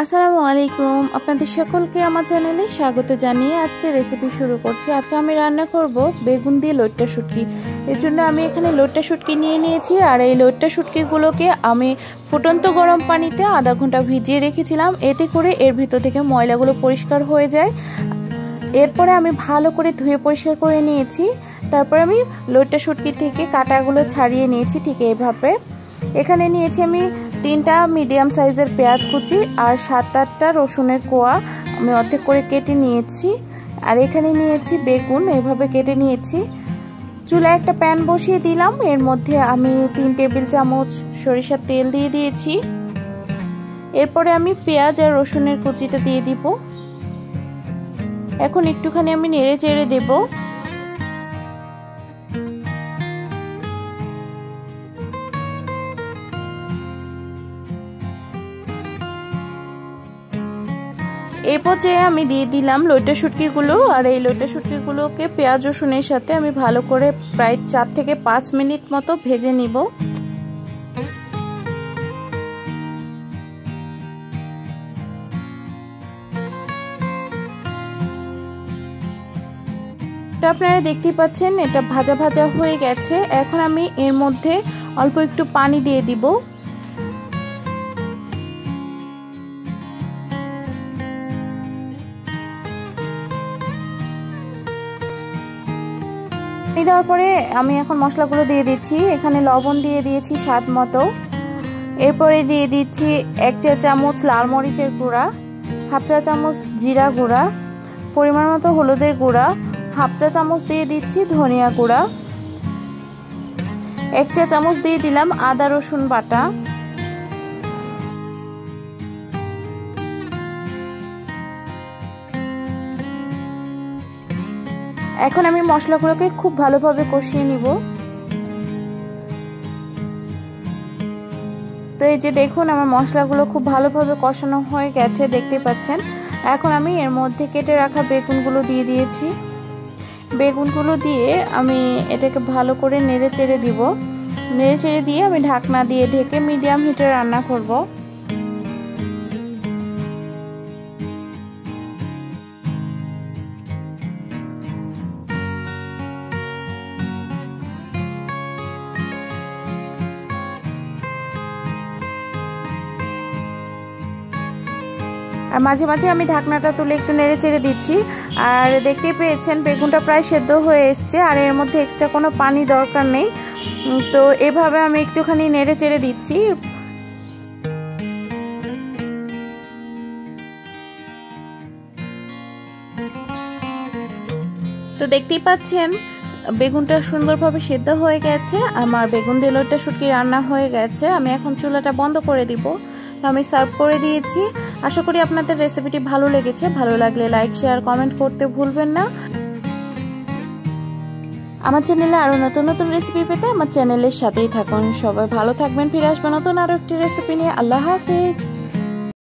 আসসালামু আলাইকুম। আপনাদের সকলকে আমার চ্যানেলে স্বাগত জানিয়ে আজকে রেসিপি শুরু করছি। আজকে আমি রান্না করব বেগুন দিয়ে লোট্টা শুটকি। এর জন্য আমি এখানে লোট্টা শুটকি নিয়ে নিয়েছি। আর এই লোট্টা শুটকিগুলোকে আমি ফুটন্ত গরম পানিতে আধা ঘণ্টা ভিজিয়ে রেখেছিলাম। এতে করে এর ভিতর থেকে ময়লাগুলো পরিষ্কার হয়ে যায়। এরপরে আমি ভালো করে ধুয়ে পরিষ্কার করে নিয়েছি। তারপর আমি লোট্টা শুটকি থেকে কাটাগুলো ছাড়িয়ে নিয়েছি ঠিক এইভাবে। এখানে নিয়েছি আমি তিনটা মিডিয়াম সাইজের পেঁয়াজ কুচি আর সাত আটটা রসুনের কোয়া আমি অর্ধেক করে কেটে নিয়েছি। আর এখানে নিয়েছি বেগুন, এভাবে কেটে নিয়েছি। চুলায় একটা প্যান বসিয়ে দিলাম। এর মধ্যে আমি তিন টেবিল চামচ সরিষার তেল দিয়ে দিয়েছি। এরপরে আমি পেঁয়াজ আর রসুনের কুচিটা দিয়ে দিব। এখন একটুখানি আমি নেড়ে চেড়ে দেবো। এই পর্যায়ে আমি দিয়ে দিলাম লইটা শুটকিগুলো, আর এই লইটা শুটকিগুলোকে পেঁয়াজ রসুনের সাথে আমি ভালো করে প্রায় চার থেকে পাঁচ মিনিট মতো ভেজে নিব। তো আপনারা দেখতেই পাচ্ছেন, এটা ভাজা ভাজা হয়ে গেছে। এখন আমি এর মধ্যে অল্প একটু পানি দিয়ে দিব। পানি দেওয়ার পরে আমি এখন মশলাগুলো দিয়ে দিচ্ছি। এখানে লবণ দিয়ে দিয়েছি স্বাদ মতো। এরপরে দিয়ে দিচ্ছি এক চা চামচ লাল মরিচের গুঁড়া, হাফ চা চামচ জিরা গুঁড়া, পরিমাণ মতো হলুদের গুঁড়া, হাফ চা চামচ দিয়ে দিচ্ছি ধনিয়া গুঁড়া, এক চা চামচ দিয়ে দিলাম আদা রসুন বাটা। এখন আমি মশলাগুলোকে খুব ভালোভাবে কষিয়ে নিব। তো এই যে দেখুন, আমার মশলাগুলো খুব ভালোভাবে কষানো হয়ে গেছে, দেখতে পাচ্ছেন। এখন আমি এর মধ্যে কেটে রাখা বেগুনগুলো দিয়ে দিয়েছি। বেগুনগুলো দিয়ে আমি এটাকে ভালো করে নেড়ে চেড়ে দিব। নেড়ে চেড়ে দিয়ে আমি ঢাকনা দিয়ে ঢেকে মিডিয়াম হিটে রান্না করব। আর মাঝে মাঝে আমি ঢাকনাটা তুলে একটু নেড়ে চেড়ে দিচ্ছি। আর দেখতেই পেয়েছেন, বেগুনটা প্রায় সেদ্ধ হয়ে এসছে, আর এর মধ্যে এক্সট্রা কোনো পানি দরকার নেই। তো এভাবে আমি একটুখানি নেড়ে চেড়ে দিচ্ছি। তো দেখতেই পাচ্ছেন, বেগুনটা সুন্দরভাবে সেদ্ধ হয়ে গেছে। আমার বেগুন দিলোটা শুটকি রান্না হয়ে গেছে। আমি এখন চুলাটা বন্ধ করে দিব। আমি সার্ভ করে দিয়েছি। আশা করি আপনাদের রেসিপিটি ভালো লেগেছে। ভালো লাগলে লাইক শেয়ার কমেন্ট করতে ভুলবেন না। আমার চ্যানেলে আরও নতুন নতুন রেসিপি পেতে আমার চ্যানেলের সাথেই থাকুন। সবাই ভালো থাকবেন, ফিরে আসবেন নতুন আরও একটি রেসিপি নিয়ে। আল্লাহ হাফিজ।